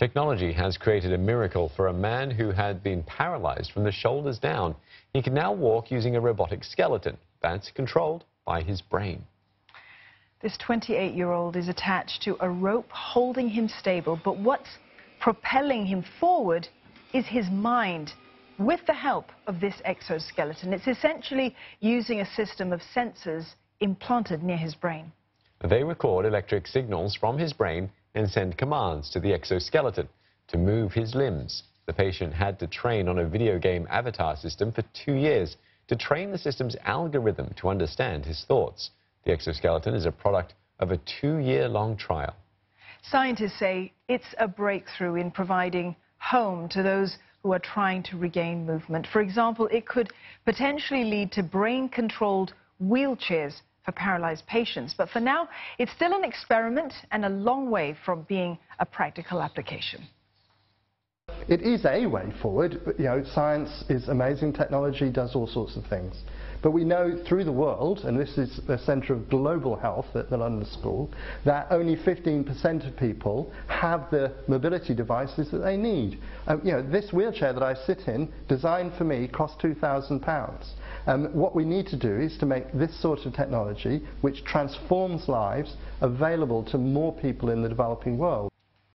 Technology has created a miracle for a man who had been paralyzed from the shoulders down. He can now walk using a robotic skeleton that's controlled by his brain. This 28-year-old is attached to a rope holding him stable, but what's propelling him forward is his mind with the help of this exoskeleton. It's essentially using a system of sensors implanted near his brain. They record electric signals from his brain and send commands to the exoskeleton to move his limbs. The patient had to train on a video game avatar system for two years to train the system's algorithm to understand his thoughts. The exoskeleton is a product of a two-year-long trial. Scientists say it's a breakthrough in providing home to those who are trying to regain movement. For example, it could potentially lead to brain-controlled wheelchairs for paralyzed patients. But for now, it's still an experiment and a long way from being a practical application. It is a way forward. You know, science is amazing. Technology does all sorts of things. But we know through the world, and this is the centre of global health at the London School, that only 15% of people have the mobility devices that they need. Um, you know, this wheelchair that I sit in, designed for me, cost £2,000. Um, what we need to do is to make this sort of technology, which transforms lives, available to more people in the developing world.